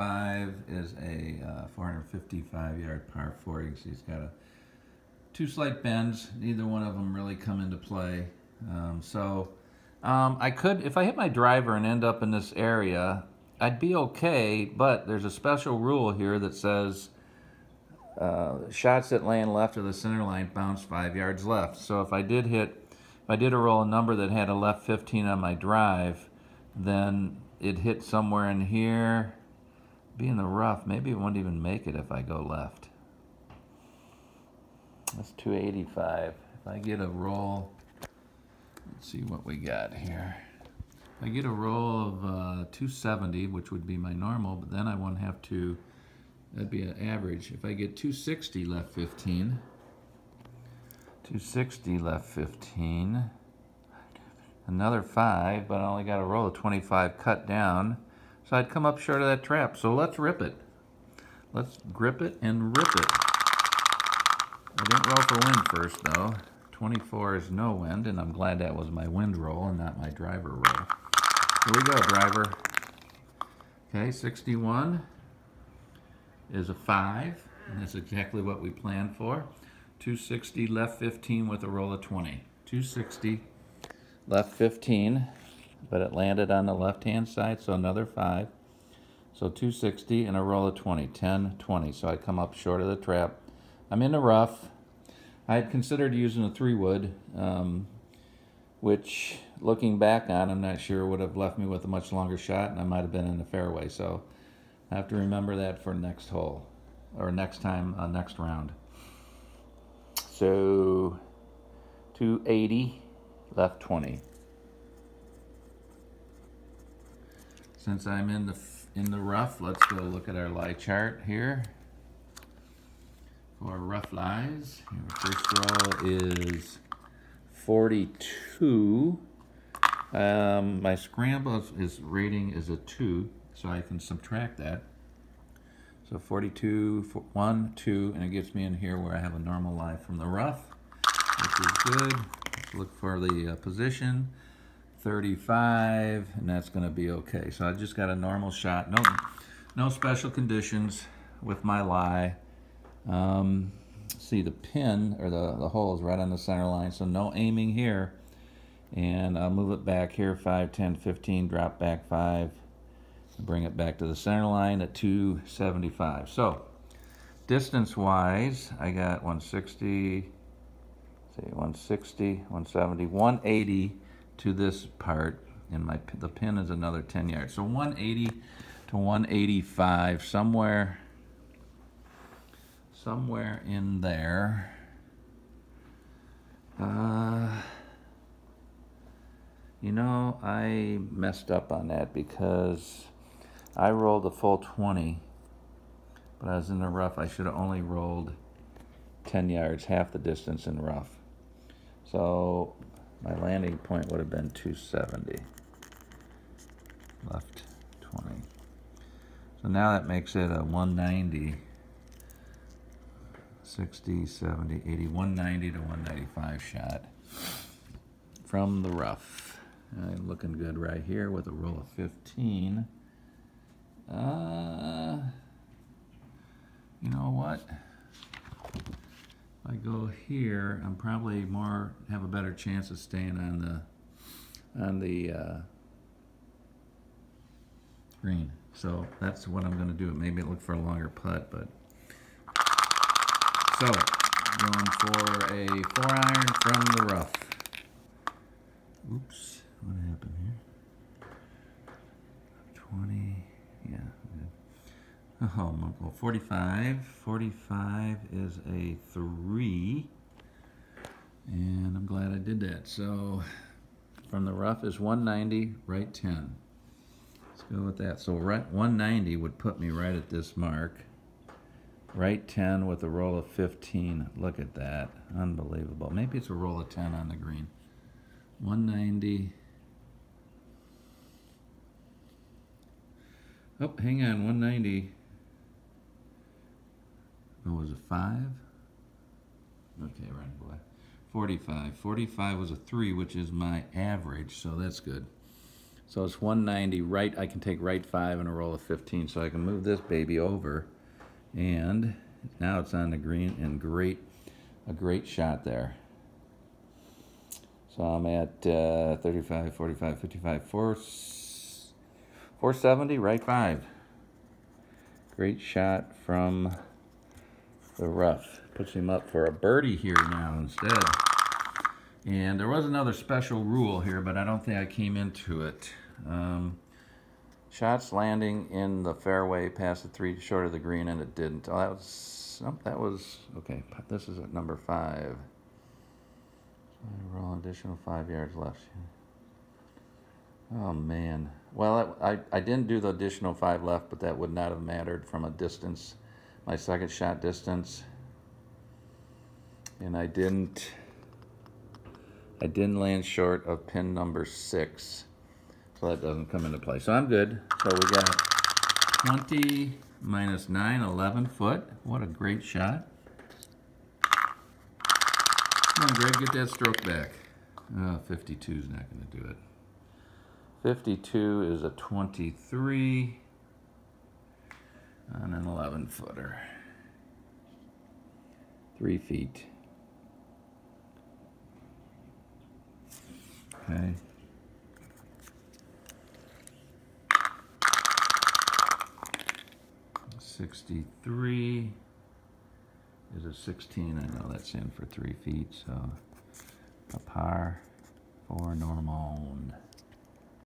five is a uh, 455 yard par four. You can see it's got a two slight bends. Neither one of them really come into play. Um, so um, I could, if I hit my driver and end up in this area, I'd be okay, but there's a special rule here that says uh, shots that land left of the center line bounce five yards left. So if I did hit, if I did a roll a number that had a left 15 on my drive, then it hit somewhere in here, be in the rough. Maybe it won't even make it if I go left. That's 285. If I get a roll, let's see what we got here. I get a roll of uh, 270, which would be my normal, but then I won't have to, that'd be an average. If I get 260 left 15, 260 left 15, another five, but I only got a roll of 25 cut down, so I'd come up short of that trap. So let's rip it. Let's grip it and rip it. I didn't roll for wind first though. 24 is no wind, and I'm glad that was my wind roll and not my driver roll. Here we go, driver. Okay, 61 is a 5, and that's exactly what we planned for. 260 left 15 with a roll of 20. 260 left 15, but it landed on the left-hand side, so another 5. So 260 and a roll of 20, 10, 20. So I come up short of the trap. I'm in the rough. I had considered using a 3 wood, um, which looking back on, I'm not sure would have left me with a much longer shot, and I might have been in the fairway. So I have to remember that for next hole, or next time, uh, next round. So 280, left 20. Since I'm in the in the rough, let's go look at our lie chart here. For rough lies, first roll is 42. Um, my scramble is rating is a 2, so I can subtract that. So 42, 1, 2, and it gets me in here where I have a normal lie from the rough, which is good. Let's look for the uh, position. 35, and that's going to be okay. So I just got a normal shot. No, no special conditions with my lie. Um, see the pin or the, the hole is right on the center line, so no aiming here. And I'll move it back here, 5, 10, 15, drop back 5, bring it back to the center line at 275. So distance-wise, I got 160, say 160, 170, 180 to this part, and my the pin is another 10 yards. So 180 to 185, somewhere somewhere in there. Uh, you know, I messed up on that because I rolled a full 20, but I was in the rough. I should have only rolled 10 yards, half the distance in rough. So my landing point would have been 270. Left 20. So now that makes it a 190. 60, 70, 80, 190 to 195 shot from the rough. I'm looking good right here with a roll of 15. Uh, you know what? Go here, I'm probably more, have a better chance of staying on the, on the uh, green. So that's what I'm going to do. Maybe look for a longer putt, but so, going for a four iron from the rough. Oops, what happened here? 20, yeah, Oh, well, 45. 45 is a three. And I'm glad I did that. So, from the rough is 190, right 10. Let's go with that. So, right 190 would put me right at this mark. Right 10 with a roll of 15. Look at that. Unbelievable. Maybe it's a roll of 10 on the green. 190. Oh, hang on. 190. Oh, was it 5? Okay, right, boy. 45. 45 was a 3, which is my average, so that's good. So it's 190 right, I can take right five and a roll of 15, so I can move this baby over. And now it's on the green and great, a great shot there. So I'm at uh, 35, 45, 55, 4, 470, right five. Great shot from the rough. Puts him up for a birdie here now instead. And there was another special rule here, but I don't think I came into it. Um, shots landing in the fairway past the three short of the green, and it didn't. Oh, that was oh, that was okay. This is at number five. Roll additional five yards left. Oh man. Well, I, I didn't do the additional five left, but that would not have mattered from a distance, my second shot distance. And I didn't I didn't land short of pin number six. So that doesn't come into play. So I'm good. So we got 20 minus 9, 11 foot. What a great shot. Come on, Greg, get that stroke back. Oh, 52 is not going to do it. 52 is a 23 on an 11 footer. Three feet. Okay. Sixty-three is a sixteen. I know that's in for three feet, so a par for Norman.